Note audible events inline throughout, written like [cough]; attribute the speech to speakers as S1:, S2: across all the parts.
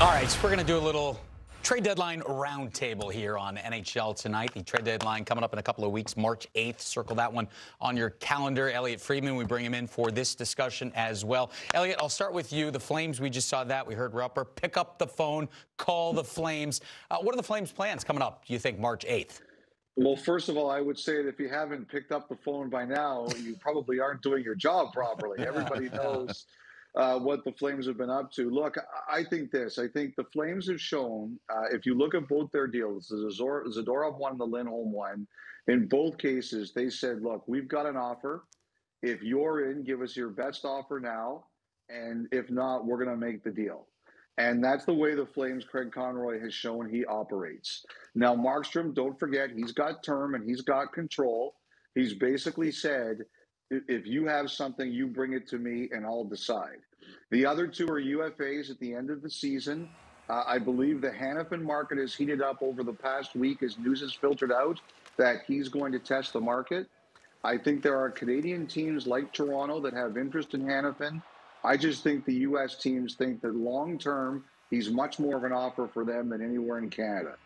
S1: All right, so we're going to do a little trade deadline roundtable here on NHL tonight. The trade deadline coming up in a couple of weeks, March 8th. Circle that one on your calendar. Elliotte Friedman, we bring him in for this discussion as well. Elliotte, I'll start with you. The Flames, we just saw that. We heard Rupper pick up the phone, call the Flames. Uh, what are the Flames' plans coming up, do you think, March 8th?
S2: Well, first of all, I would say that if you haven't picked up the phone by now, you probably aren't doing your job properly. Everybody [laughs] knows uh, what the Flames have been up to. Look, I think this. I think the Flames have shown, uh, if you look at both their deals, the Zadorov one and the Lindholm one, in both cases, they said, look, we've got an offer. If you're in, give us your best offer now. And if not, we're going to make the deal. And that's the way the Flames, Craig Conroy, has shown he operates. Now, Markstrom, don't forget, he's got term and he's got control. He's basically said, if you have something, you bring it to me and I'll decide. The other two are UFAs at the end of the season. Uh, I believe the Hanifin market has heated up over the past week as news has filtered out that he's going to test the market. I think there are Canadian teams like Toronto that have interest in Hanifin. I just think the U.S. teams think that long term, he's much more of an offer for them than anywhere in Canada.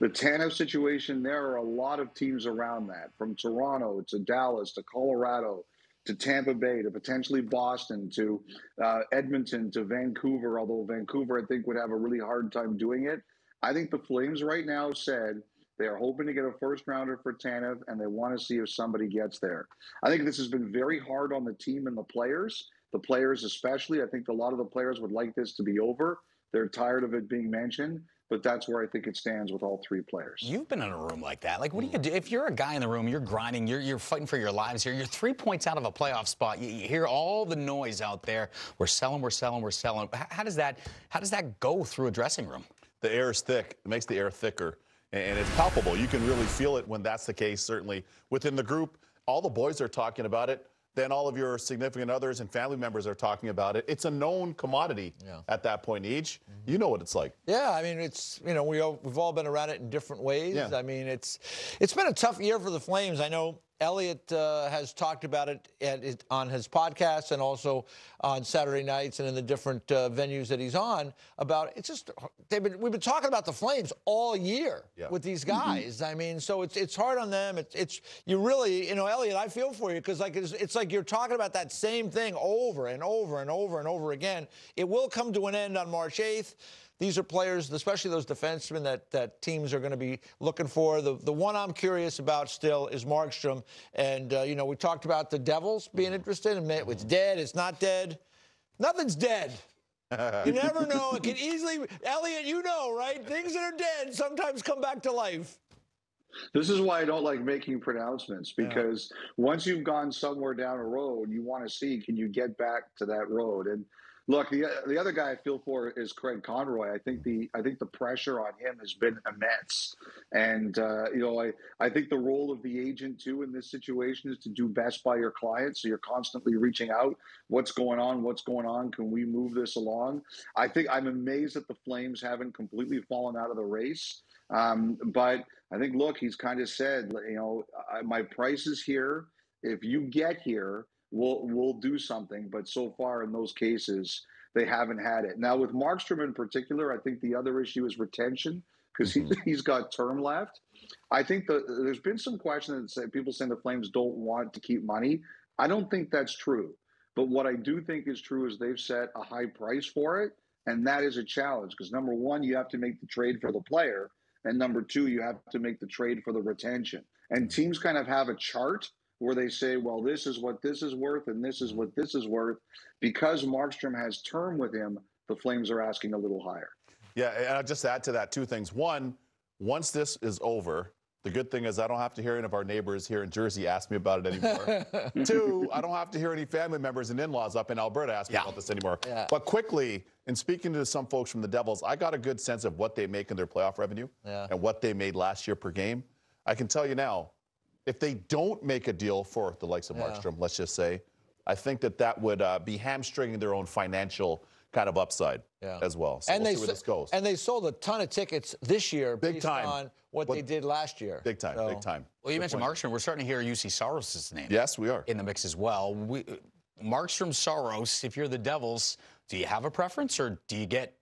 S2: The Tanev situation, there are a lot of teams around that, from Toronto to Dallas to Colorado to Tampa Bay to potentially Boston to uh, Edmonton to Vancouver, although Vancouver, I think, would have a really hard time doing it. I think the Flames right now said they are hoping to get a first rounder for Tanev and they want to see if somebody gets there. I think this has been very hard on the team and the players, the players especially. I think a lot of the players would like this to be over. They're tired of it being mentioned but that's where I think it stands with all three players.
S1: You've been in a room like that. Like, what do you mm. do if you're a guy in the room? You're grinding. You're you're fighting for your lives here. You're three points out of a playoff spot. You, you hear all the noise out there. We're selling. We're selling. We're selling. How, how, does that How does that go through a dressing room?
S3: The air is thick. It makes the air thicker, and it's palpable. You can really feel it when that's the case. Certainly within the group, all the boys are talking about it then all of your significant others and family members are talking about it. It's a known commodity yeah. at that point each. Mm-hmm. You know what it's like.
S4: Yeah, I mean, it's you know we all, we've all been around it in different ways. Yeah. I mean, it's it's been a tough year for the Flames. I know Elliotte uh, has talked about it, at, on his podcast and also on Saturday nights and in the different uh, venues that he's on. About it's just they've been we've been talking about the Flames all year yeah. with these mm-hmm. guys. Mm-hmm. I mean, so it's it's hard on them. It's it's you really you know Elliotte, I feel for you because like it's, it's like you're talking about that same thing over and over and over and over again. It will come to an end on March 8th. These are players, especially those defensemen that, that teams are going to be looking for. The, the one I'm curious about still is Markstrom. And, uh, you know, we talked about the Devils being interested. And it's dead, it's not dead. Nothing's dead. [laughs] you never know. It can easily, Elliotte, you know, right? Things that are dead sometimes come back to life.
S2: This is why I don't like making pronouncements because yeah. once you've gone somewhere down a road, you want to see can you get back to that road. And Look, the the other guy I feel for is Craig Conroy. I think the I think the pressure on him has been immense, and uh, you know I I think the role of the agent too in this situation is to do best by your client. So you're constantly reaching out. What's going on? What's going on? Can we move this along? I think I'm amazed that the Flames haven't completely fallen out of the race. Um, but I think look, he's kind of said, you know, my price is here. If you get here we'll we'll do something. But so far in those cases, they haven't had it. Now with Markstrom in particular, I think the other issue is retention because mm-hmm. he, he's got term left. I think the, there's been some questions that say people saying the Flames don't want to keep money. I don't think that's true. But what I do think is true is they've set a high price for it. And that is a challenge because number one, you have to make the trade for the player. And number two, you have to make the trade for the retention. And teams kind of have a chart where they say, well, this is what this is worth and this is mm-hmm. what this is worth. Because Markstrom has term with him, the Flames are asking a little higher.
S3: Yeah, and I'll just add to that two things. One, once this is over, the good thing is I don't have to hear any of our neighbors here in Jersey ask me about it anymore. [laughs] Two, I don't have to hear any family members and in-laws up in Alberta ask me yeah. about this anymore. Yeah. But quickly, in speaking to some folks from the Devils, I got a good sense of what they make in their playoff revenue yeah. and what they made last year per game. I can tell you now, if they don't make a deal for the likes of yeah. Markstrom, let's just say, I think that that would uh, be hamstringing their own financial kind of upside yeah. as well. So
S4: and
S3: we'll
S4: they
S3: see where this goes.
S4: And they sold a ton of tickets this year
S3: big
S4: based
S3: time.
S4: on what, what, they did last year.
S3: Big time, so. big time.
S1: Well, you Good mentioned point. Markstrom. We're starting to hear Juuse Saros' name.
S3: Yes, we are.
S1: In the mix as well. We, Markstrom Saros, if you're the Devils, do you have a preference or do you get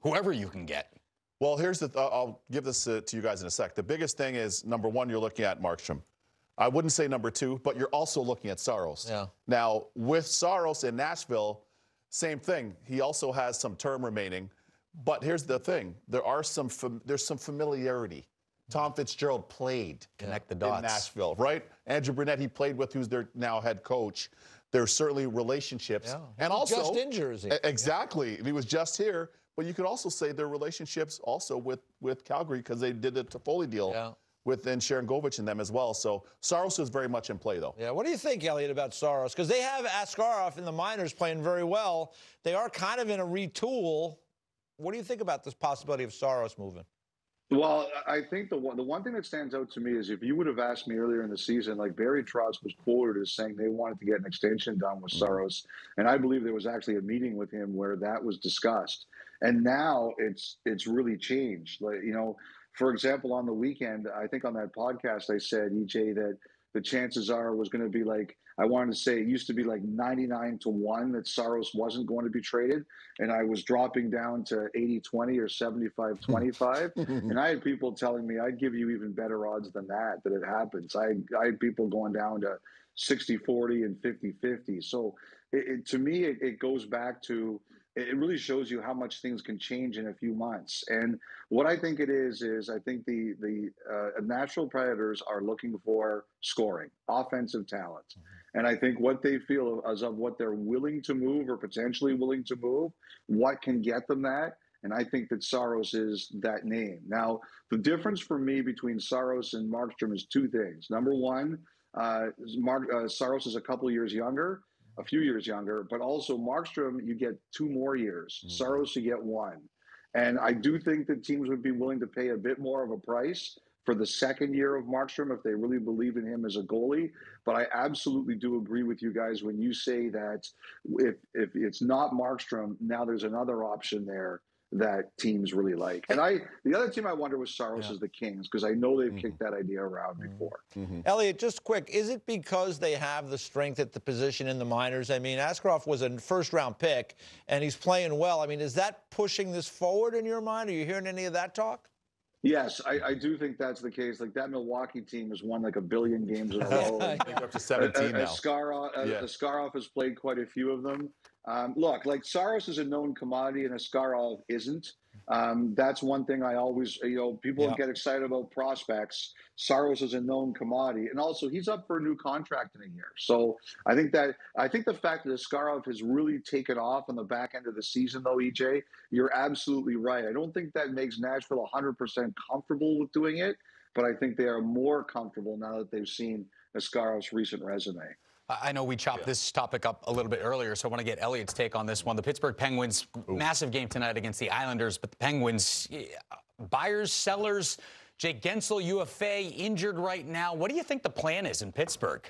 S1: whoever you can get.
S3: Well, here's the. Uh, I'll give this uh, to you guys in a sec. The biggest thing is number one, you're looking at Markstrom. I wouldn't say number two, but you're also looking at Saros.
S4: Yeah.
S3: Now with Saros in Nashville, same thing. He also has some term remaining, but here's the thing: there are some fam- there's some familiarity. Tom Fitzgerald played
S1: Connect the
S3: in
S1: dots.
S3: Nashville, right? Andrew Brunette, he played with, who's their now head coach. There's certainly relationships,
S4: Yeah.
S3: and also
S4: Just in Jersey.
S3: Exactly. He was just here, but you could also say their relationships also with with Calgary because they did the Toffoli deal
S4: Yeah.
S3: With then Sharangovich and them as well. So Saros is very much in play though.
S4: Yeah, what do you think, Elliotte, about Saros? Because they have Askarov in the minors playing very well. They are kind of in a retool. What do you think about this possibility of Saros moving?
S2: Well, I think the one the one thing that stands out to me is if you would have asked me earlier in the season, like Barry Trotz was quoted as saying they wanted to get an extension done with Saros, and I believe there was actually a meeting with him where that was discussed. And now it's it's really changed. Like you know, for example, on the weekend, I think on that podcast I said EJ that the chances are was going to be like I wanted to say it used to be like 99 to 1 that Saros wasn't going to be traded and I was dropping down to 80 20 or 75 25 [laughs] and I had people telling me I'd give you even better odds than that that it happens. I I had people going down to 60 40 and 50 50. So it, it, to me it, it goes back to it really shows you how much things can change in a few months. And what I think it is is I think the the uh, Nashville Predators are looking for scoring, offensive talent, and I think what they feel as of what they're willing to move or potentially willing to move, what can get them that. And I think that Saros is that name. Now, the difference for me between Saros and Markstrom is two things. Number one, uh, Mark, uh, Saros is a couple years younger a few years younger, but also Markstrom, you get two more years. Mm-hmm. Saros, you get one. And I do think that teams would be willing to pay a bit more of a price for the second year of Markstrom if they really believe in him as a goalie. But I absolutely do agree with you guys when you say that if if it's not Markstrom, now there's another option there that teams really like. And I, the other team I wonder was Saros yeah. is the Kings because I know they've mm-hmm. kicked that idea around mm-hmm. before.
S4: Mm-hmm. Elliotte, just quick, is it because they have the strength at the position in the minors? I mean, Askarov was a first round pick and he's playing well. I mean, is that pushing this forward in your mind? Are you hearing any of that talk?
S2: Yes, I, I, do think that's the case. Like that Milwaukee team has won like a billion games in a row. [laughs]
S3: up to 17 now.
S2: Askarov, yeah. Has played quite a few of them. Um, look, like Saros is a known commodity and Askarov isn't. Um, that's one thing I always, you know, people yeah. get excited about prospects. Saros is a known commodity, and also he's up for a new contract in a year. So I think that I think the fact that Askarov has really taken off on the back end of the season, though, EJ, you're absolutely right. I don't think that makes Nashville 100% comfortable with doing it, but I think they are more comfortable now that they've seen Askarov's recent resume.
S1: I know we chopped yeah. this topic up a little bit earlier, so I want to get Elliotte's take on this one. The Pittsburgh Penguins, Ooh. massive game tonight against the Islanders, but the Penguins, buyers, sellers, Jake Guentzel, UFA, injured right now. What do you think the plan is in Pittsburgh?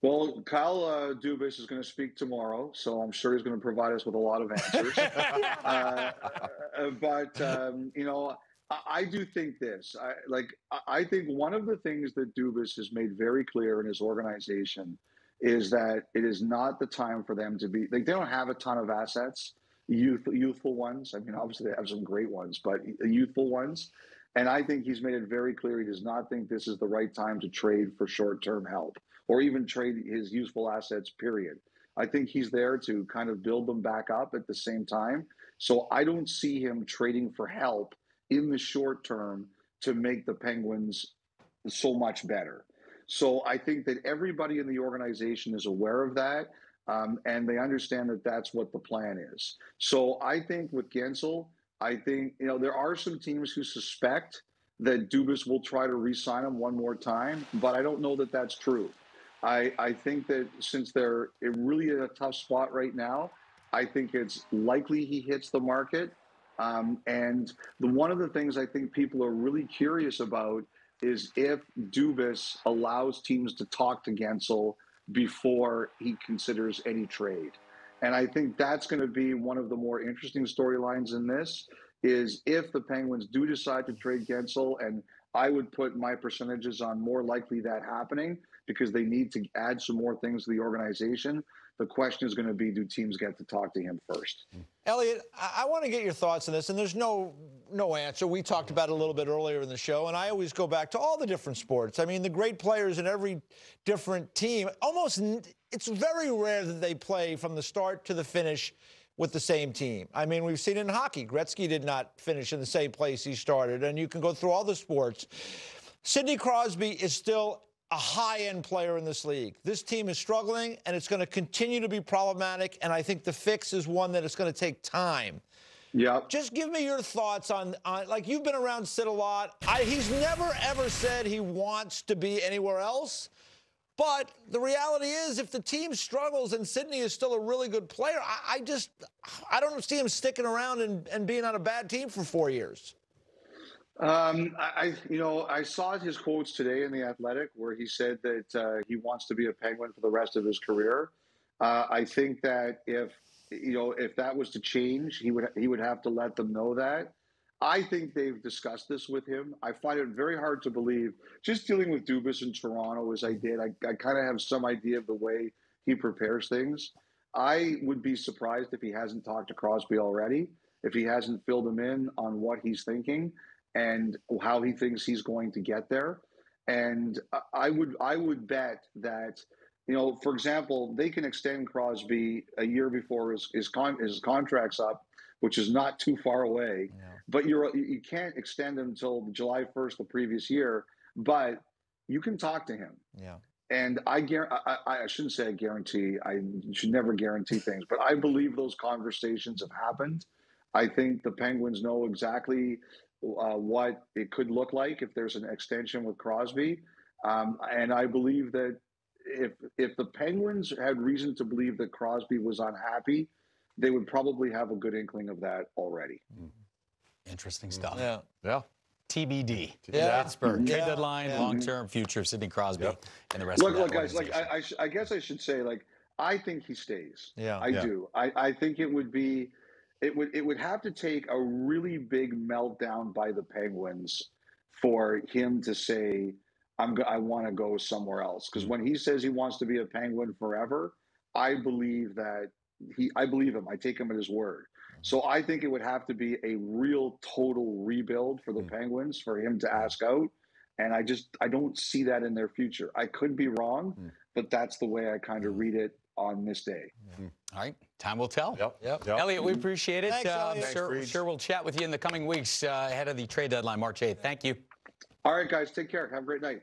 S2: Well, Kyle uh, Dubas is going to speak tomorrow, so I'm sure he's going to provide us with a lot of answers. [laughs] uh, but um, you know, I, I do think this. I, like, I think one of the things that Dubas has made very clear in his organization is that it is not the time for them to be like they don't have a ton of assets, youth youthful ones. I mean, obviously they have some great ones, but youthful ones. And I think he's made it very clear he does not think this is the right time to trade for short-term help or even trade his useful assets. Period. I think he's there to kind of build them back up at the same time. So I don't see him trading for help in the short term to make the Penguins so much better. So I think that everybody in the organization is aware of that. Um, and they understand that that's what the plan is. So I think with Guentzel, I think you know there are some teams who suspect that Dubas will try to re-sign him one more time, but I don't know that that's true. I, I think that since they're really in a tough spot right now, I think it's likely he hits the market. Um, and the one of the things I think people are really curious about is if Dubas allows teams to talk to Guentzel before he considers any trade. And I think that's going to be one of the more interesting storylines in this is if the Penguins do decide to trade Guentzel, and I would put my percentages on more likely that happening because they need to add some more things to the organization. The question is going to be, do teams get to talk to him first?
S4: Elliotte, I, I want to get your thoughts on this, and there's no no answer. We talked about it a little bit earlier in the show, and I always go back to all the different sports. I mean, the great players in every different team. Almost, it's very rare that they play from the start to the finish with the same team. I mean, we've seen in hockey. Gretzky did not finish in the same place he started, and you can go through all the sports. Sidney Crosby is still a high end player in this league. This team is struggling and it's going to continue to be problematic. And I think the fix is one that it's going to take time.
S2: Yeah.
S4: Just give me your thoughts on, on like you've been around Sid a lot. I, he's never ever said he wants to be anywhere else. But the reality is, if the team struggles and Sidney is still a really good player, I, I just I don't see him sticking around and, and being on a bad team for four years.
S2: Um, I, you know, I saw his quotes today in the Athletic where he said that uh, he wants to be a Penguin for the rest of his career. Uh, I think that if you know if that was to change, he would he would have to let them know that. I think they've discussed this with him. I find it very hard to believe. Just dealing with Dubas in Toronto as I did, I, I kind of have some idea of the way he prepares things. I would be surprised if he hasn't talked to Crosby already, if he hasn't filled him in on what he's thinking and how he thinks he's going to get there. And I would I would bet that you know, for example, they can extend Crosby a year before his his, con- his contract's up, which is not too far away. Yeah. But you're you can't extend him until July 1st the previous year. But you can talk to him.
S4: Yeah.
S2: And I, I, I shouldn't say I guarantee. I should never guarantee things, but I believe those conversations have happened. I think the Penguins know exactly uh, what it could look like if there's an extension with Crosby. Um, and I believe that if if the Penguins had reason to believe that Crosby was unhappy, they would probably have a good inkling of that already.
S1: Mm-hmm. Interesting stuff.
S4: Yeah.
S3: Yeah.
S1: TBD.
S4: Yeah.
S1: Pittsburgh.
S4: Yeah.
S1: Trade deadline,
S4: Yeah.
S1: long term future, of Sidney Crosby
S3: Yep.
S1: and the rest
S2: Look,
S1: of that
S2: look, guys. Like. I, I, sh- I guess I should say, like I think he stays.
S4: Yeah.
S2: I
S3: Yeah.
S2: do. I, I think it would be, it would it would have to take a really big meltdown by the Penguins for him to say, "I'm go- I want to go somewhere else." Because when he says he wants to be a Penguin forever, I believe that he. I believe him. I take him at his word. So I think it would have to be a real total rebuild for the
S3: Mm.
S2: Penguins for him to ask out. And I just I don't see that in their future. I could be wrong,
S3: Mm.
S2: but that's the way I kind of read it on this day.
S1: All right, time will tell.
S3: Yep.
S4: Yep.
S3: Yep.
S1: Elliotte, we appreciate it.
S4: Thanks,
S1: Uh,
S4: Elliotte.
S1: I'm sure, sure we'll chat with you in the coming weeks uh, ahead of the trade deadline, March 8th. Thank you.
S2: All right, guys, take care. Have a great night.